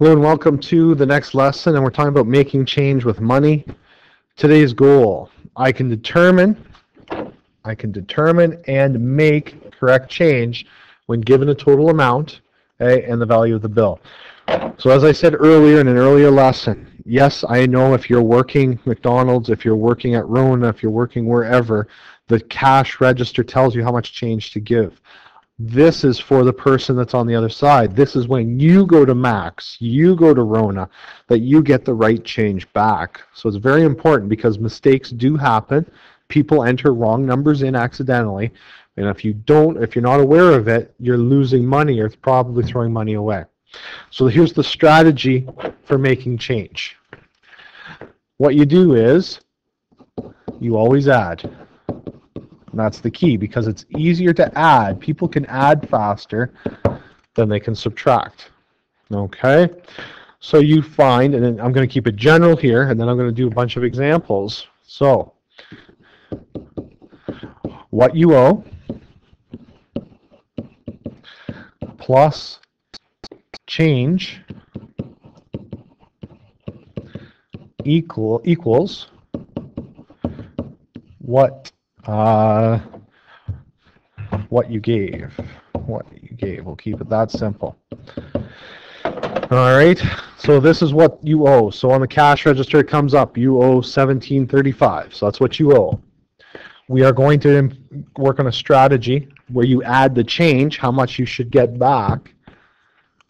Hello and welcome to the next lesson, and we're talking about making change with money. Today's goal, I can determine, I can determine and make correct change when given a total amount okay, and the value of the bill. So as I said earlier in an earlier lesson, yes, I know if you're working McDonald's, if you're working at Rona, if you're working wherever, the cash register tells you how much change to give. This is for the person that's on the other side. This is when you go to Max, you go to Rona, that you get the right change back. So it's very important because mistakes do happen. People enter wrong numbers in accidentally. And if you don't, if you're not aware of it, you're losing money or probably throwing money away. So here's the strategy for making change. What you do is you always add. And that's the key because it's easier to add. People can add faster than they can subtract. Okay? So you find, and I'm going to keep it general here, and then I'm going to do a bunch of examples. So, what you owe plus change equal equals what uh, what you gave. What you gave. We'll keep it that simple. All right. So this is what you owe. So on the cash register, it comes up. You owe 1735. So that's what you owe. We are going to work on a strategy where you add the change, how much you should get back,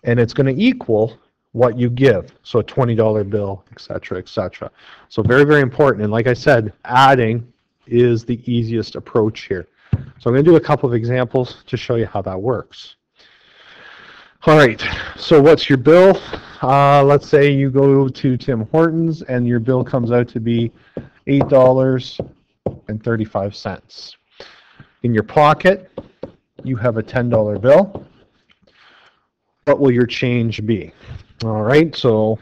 and it's going to equal what you give. So a $20 bill, etc., etc. So very, very important. And like I said, adding is the easiest approach here. So I'm going to do a couple of examples to show you how that works. All right, so what's your bill? Uh, let's say you go to Tim Hortons and your bill comes out to be $8.35. In your pocket, you have a $10 bill. What will your change be? All right, so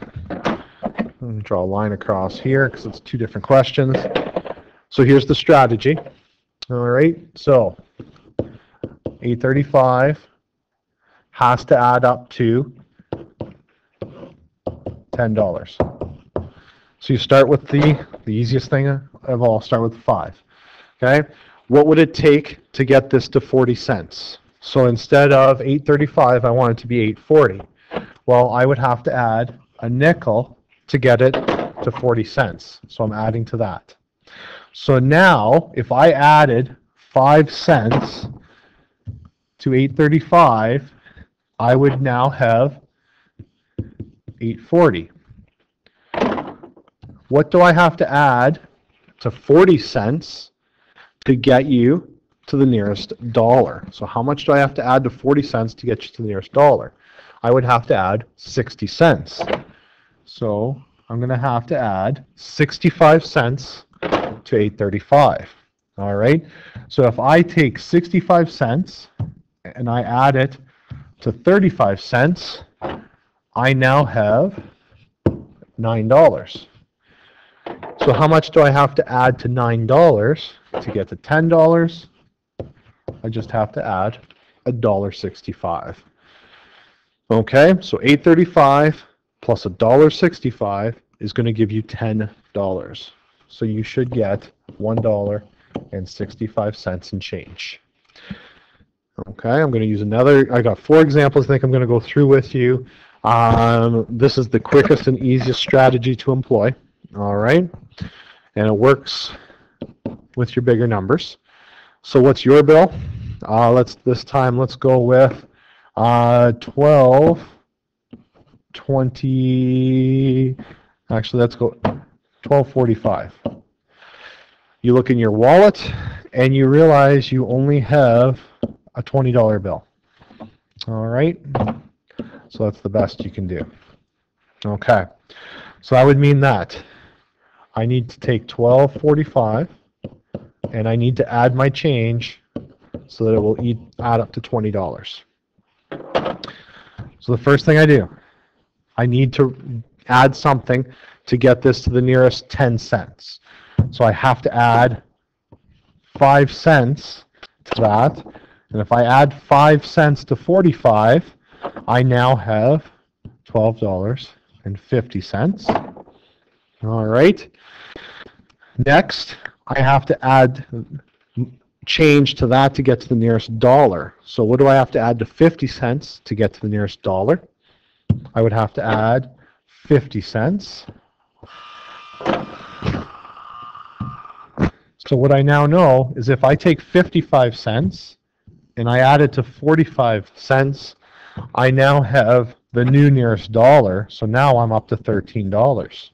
draw a line across here because it's two different questions. So here's the strategy. All right, so 835 has to add up to $10. So you start with the, the easiest thing of all, start with 5. Okay, what would it take to get this to 40 cents? So instead of 835, I want it to be 840. Well, I would have to add a nickel to get it to 40 cents. So I'm adding to that. So now, if I added 5 cents to 835, I would now have 840. What do I have to add to 40 cents to get you to the nearest dollar? So how much do I have to add to 40 cents to get you to the nearest dollar? I would have to add 60 cents. So I'm going to have to add 65 cents to 835. All right. So if I take 65 cents and I add it to 35 cents, I now have $9. So how much do I have to add to $9 to get to $10? I just have to add $1.65. Okay, so 835 plus $1.65 is going to give you $10. So you should get $1.65 in change. Okay, I'm going to use another, I got four examples I think I'm going to go through with you. Um, this is the quickest and easiest strategy to employ. All right, and it works with your bigger numbers. So what's your bill? Uh, let's this time let's go with uh, 12, 20, actually let's go 1245. You look in your wallet and you realize you only have a $20 bill. All right. So that's the best you can do. Okay. So that would mean that I need to take 1245 and I need to add my change so that it will eat, add up to $20. So the first thing I do, I need to add something to get this to the nearest 10 cents. So I have to add 5 cents to that. And if I add 5 cents to 45, I now have $12.50. All right. Next, I have to add change to that to get to the nearest dollar. So what do I have to add to 50 cents to get to the nearest dollar? I would have to add 50 cents. So what I now know is if I take 55 cents and I add it to 45 cents, I now have the new nearest dollar. So now I'm up to $13.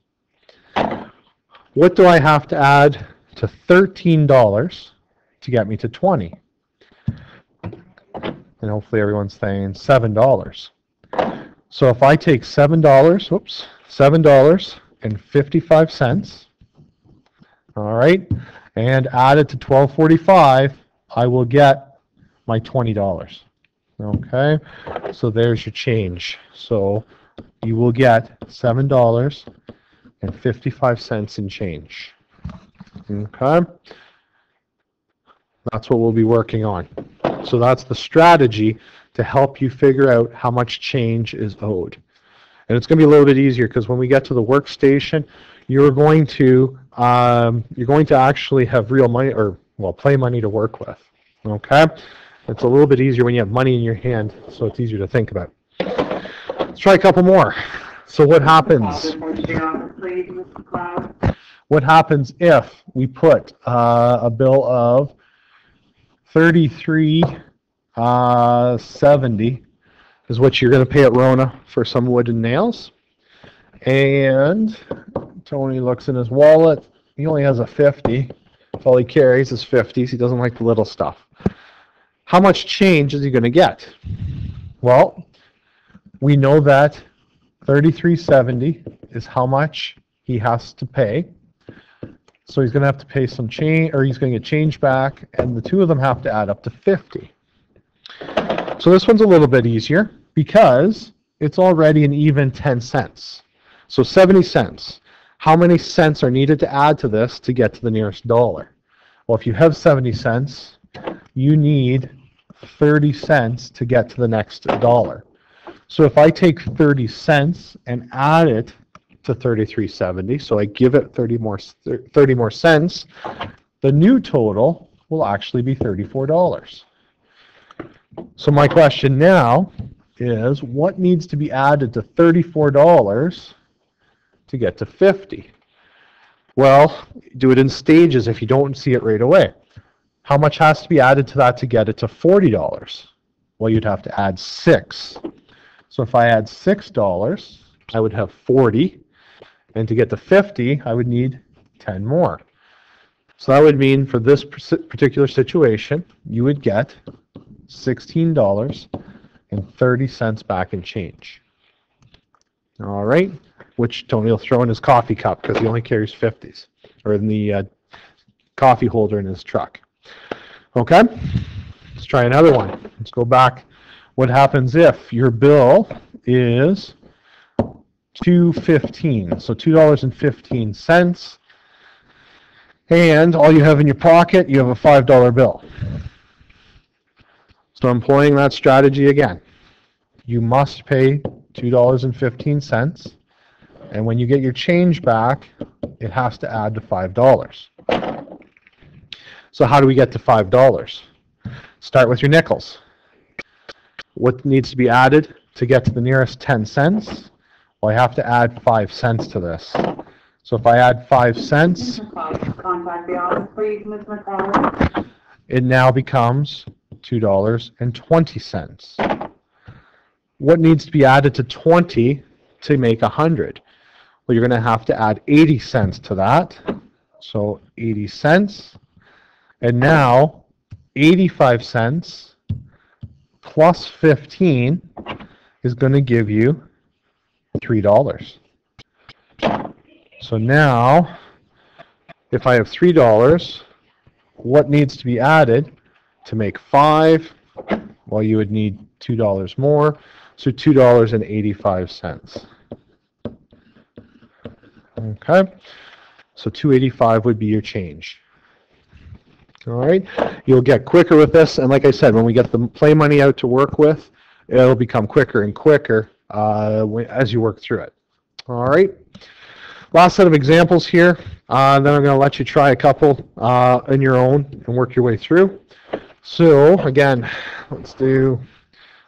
What do I have to add to $13 to get me to 20? And hopefully everyone's saying $7. So if I take $7, whoops, $7.55, all right, and add it to 1245, I will get my $20. Okay, so there's your change. So you will get $7.55 in change. Okay, that's what we'll be working on. So that's the strategy to help you figure out how much change is owed. And it's going to be a little bit easier because when we get to the workstation, you're going to um, you're going to actually have real money or well play money to work with. Okay, it's a little bit easier when you have money in your hand, so it's easier to think about. Let's try a couple more. So what happens? What happens if we put uh, a bill of 33 uh, 70 is what you're going to pay at Rona for some wooden nails. And Tony looks in his wallet. He only has a 50. all he carries is 50s. He doesn't like the little stuff. How much change is he going to get? Well, we know that 3370 is how much he has to pay. So he's going to have to pay some change, or he's going to get change back, and the two of them have to add up to 50. So this one's a little bit easier because it's already an even 10 cents. So 70 cents. How many cents are needed to add to this to get to the nearest dollar? Well, if you have 70 cents, you need 30 cents to get to the next dollar. So if I take 30 cents and add it to 33.70, so I give it 30 more 30 more cents, the new total will actually be $34. So my question now is what needs to be added to $34 to get to 50? Well, do it in stages if you don't see it right away. How much has to be added to that to get it to $40? Well, you'd have to add 6. So if I add $6, I would have 40. And to get to 50, I would need 10 more. So that would mean for this particular situation, you would get $16.30 back in change. All right, which Tony will throw in his coffee cup because he only carries 50s, or in the uh, coffee holder in his truck. Okay, let's try another one. Let's go back. What happens if your bill is 215 so $2.15 and all you have in your pocket you have a $5 bill so employing that strategy again, you must pay $2.15, and when you get your change back, it has to add to $5. So how do we get to $5? Start with your nickels. What needs to be added to get to the nearest 10 cents? Well, I have to add 5 cents to this. So if I add 5 cents, it now becomes $2.20. What needs to be added to 20 to make 100? Well, you're going to have to add 80 cents to that. So 80 cents. And now 85 cents plus 15 is going to give you $3. So now, if I have $3, what needs to be added to make five, well, you would need $2 more, so $2.85. Okay, so 285 would be your change. All right, you'll get quicker with this, and like I said, when we get the play money out to work with, it'll become quicker and quicker uh, as you work through it. All right. Last set of examples here. Uh, then I'm going to let you try a couple uh, in your own and work your way through. So again, let's do.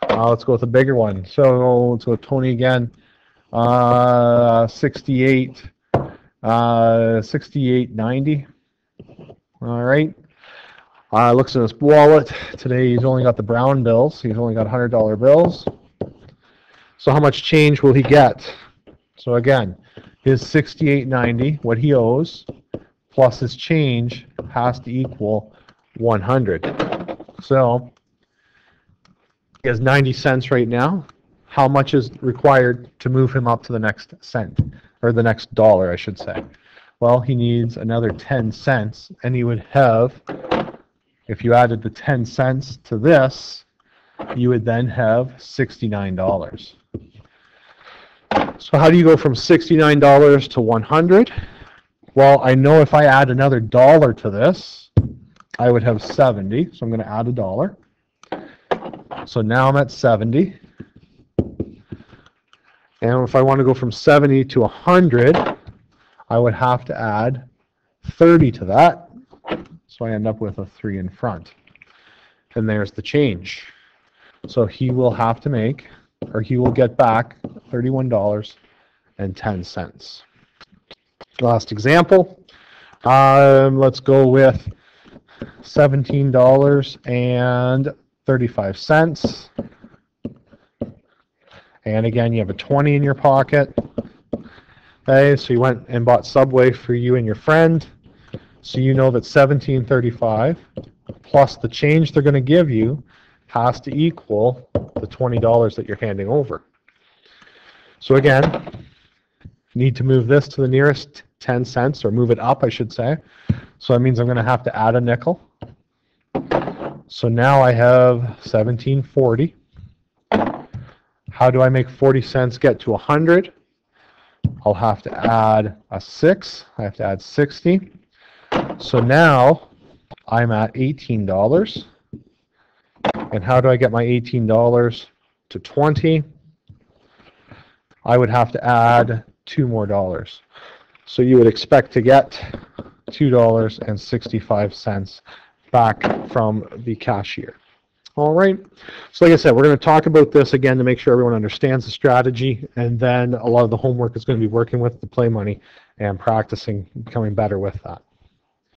Uh, let's go with a bigger one. So let's go Tony again. Uh, 68, uh, 68.90. All right. Uh, looks in his wallet. Today he's only got the brown bills. He's only got $100 bills. So how much change will he get? So again, his 68.90, what he owes, plus his change has to equal 100. So he has 90 cents right now. How much is required to move him up to the next cent, or the next dollar, I should say? Well, he needs another 10 cents, and he would have, if you added the 10 cents to this, you would then have $69. So how do you go from $69 to 100? Well, I know if I add another dollar to this, I would have 70, so I'm going to add a dollar. So now I'm at 70. And if I want to go from 70 to 100, I would have to add 30 to that. So I end up with a 3 in front. And there's the change. So he will have to make, or he will get back $31.10. Last example. Um, let's go with $17.35. And again, you have a 20 in your pocket. Okay, so you went and bought Subway for you and your friend. So you know that 17.35 plus the change they're going to give you has to equal the $20 that you're handing over. So again, need to move this to the nearest 10 cents, or move it up, I should say. So that means I'm going to have to add a nickel. So now I have 1740. How do I make 40 cents get to 100? I'll have to add a 6. I have to add 60. So now I'm at $18. And how do I get my $18 to 20? I would have to add two more dollars. So you would expect to get $2.65 back from the cashier. All right. So like I said, we're going to talk about this again to make sure everyone understands the strategy, and then a lot of the homework is going to be working with the play money and practicing becoming better with that.